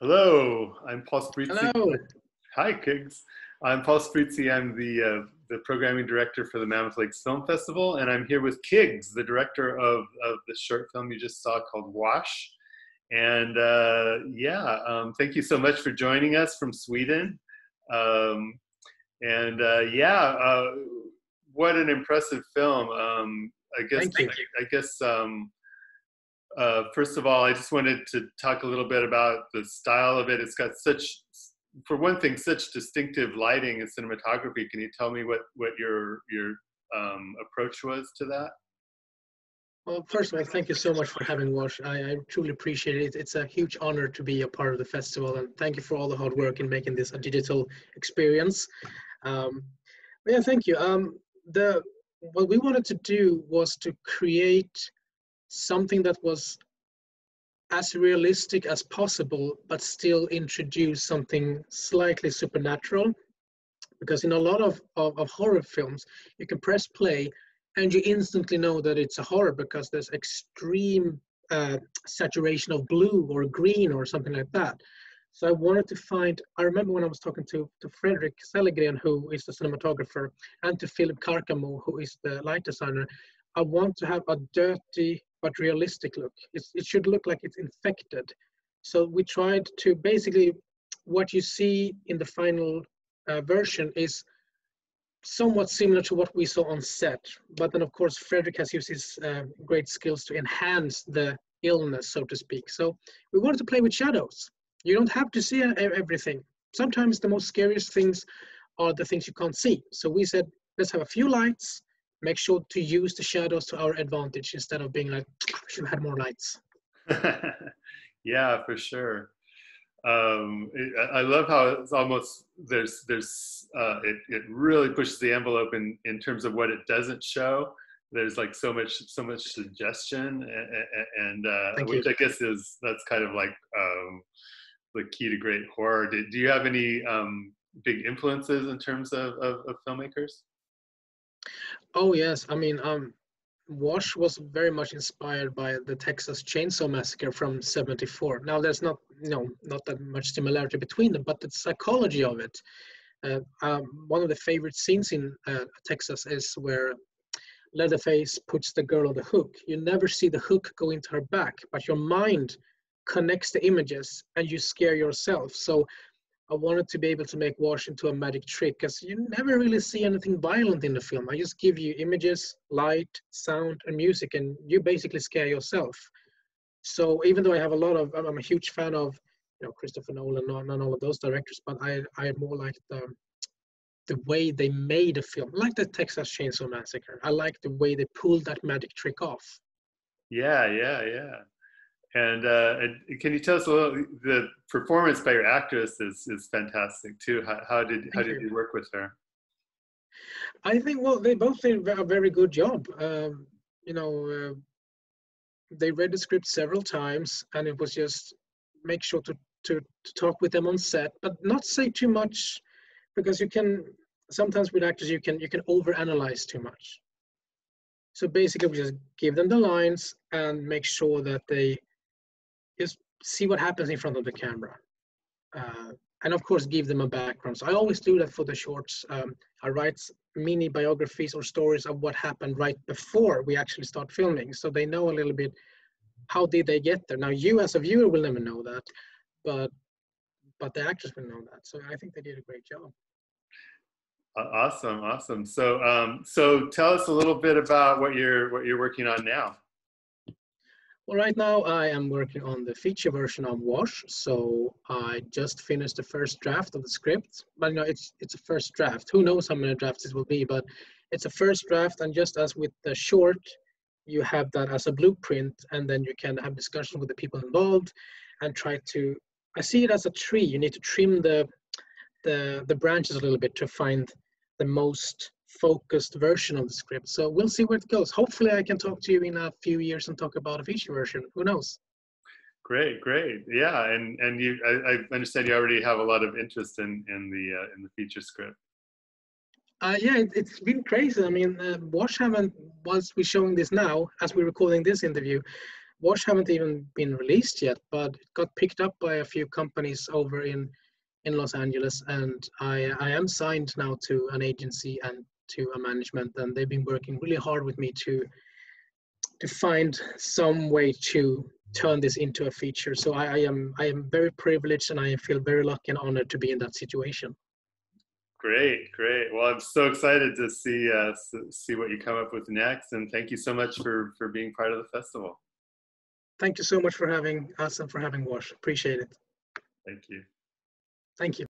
Hello, I'm Paul Sbrizzi. Hello. Hi, Kiggs. I'm Paul Sbrizzi. I'm the uh, the programming director for the Mammoth Lakes Film Festival, and I'm here with Kiggs, the director of of the short film you just saw called Wash. And uh, yeah, um, thank you so much for joining us from Sweden. Um, and uh, yeah, uh, what an impressive film. Um, I guess. Thank I, I guess. Uh, first of all, I just wanted to talk a little bit about the style of it. It's got such, for one thing, such distinctive lighting and cinematography. Can you tell me what what your your um, approach was to that? Well, first of all, thank you so much for having Wash. I, I, truly appreciate it. It's a huge honor to be a part of the festival, and thank you for all the hard work in making this a digital experience. Um, yeah, thank you. Um, the what we wanted to do was to create something that was as realistic as possible, but still introduce something slightly supernatural. Because in a lot of, of, of, horror films, you can press play and you instantly know that it's a horror because there's extreme uh, saturation of blue or green or something like that. So I wanted to find, I remember when I was talking to, to Fredrik Sellegren, who is the cinematographer, and to Philip Carcamo, who is the light designer, I want to have a dirty but realistic look. It's, it should look like it's infected. So we tried to basically, what you see in the final uh, version is somewhat similar to what we saw on set. But then of course, Frederick has used his uh, great skills to enhance the illness, so to speak. So we wanted to play with shadows. You don't have to see everything. Sometimes the most scariest things are the things you can't see. So we said, let's have a few lights, make sure to use the shadows to our advantage instead of being like, should have had more lights. yeah, for sure. Um, it, I love how it's almost there's there's uh, it it really pushes the envelope in in terms of what it doesn't show. There's like so much so much suggestion, and, and uh, which I guess is that's kind of like um, the key to great horror. Do, do you have any um, big influences in terms of, of, of filmmakers? Oh yes, I mean, um, Wash was very much inspired by the Texas Chainsaw Massacre from '74. Now, there's not, you know, not that much similarity between them, but the psychology of it. Uh, um, one of the favorite scenes in uh, Texas is where Leatherface puts the girl on the hook. You never see the hook go into her back, but your mind connects the images and you scare yourself. So I wanted to be able to make Wash into a magic trick because you never really see anything violent in the film. I just give you images, light, sound, and music, and you basically scare yourself. So even though I have a lot of, I'm a huge fan of, you know, Christopher Nolan and all of those directors, but I I more like the the way they made a film, like the Texas Chainsaw Massacre. I like the way they pulled that magic trick off. Yeah, yeah, yeah. And, uh, can you tell us a little? The performance by your actress is is fantastic too. How, how did how did you work with her? I think well, they both did a very good job. Um, you know, uh, they read the script several times, and it was just make sure to, to to talk with them on set, but not say too much, because you can sometimes with actors you can you can overanalyze too much. So basically, we just give them the lines and make sure that they just see what happens in front of the camera. Uh, and of course, give them a background. So I always do that for the shorts. Um, I write mini biographies or stories of what happened right before we actually start filming. So they know a little bit how did they get there. Now you as a viewer will never know that, but but the actors will know that. So I think they did a great job. Awesome, awesome. So um, so tell us a little bit about what you're what you're working on now. Well, right now I am working on the feature version of Wash. So I just finished the first draft of the script, but you know, it's it's a first draft. Who knows how many drafts it will be, but it's a first draft. And just as with the short, you have that as a blueprint, and then you can have discussion with the people involved and try to. I see it as a tree. You need to trim the the the branches a little bit to find the most focused version of the script. So we'll see where it goes. Hopefully, I can talk to you in a few years and talk about a feature version. Who knows? Great, great, yeah, and and you, I, I understand you already have a lot of interest in in the uh, in the feature script. Uh, yeah, it, has been crazy. I mean, uh, Wash haven't, whilst we're showing this now, as we're recording this interview, Wash haven't even been released yet, but it got picked up by a few companies over in in Los Angeles, and I I am signed now to an agency and to a management, and they've been working really hard with me to to find some way to turn this into a feature. So I, I am I am very privileged, and I feel very lucky and honored to be in that situation. Great, great. Well, I'm so excited to see uh, see what you come up with next, and thank you so much for for being part of the festival. Thank you so much for having us and for having Wash. Appreciate it. Thank you. Thank you.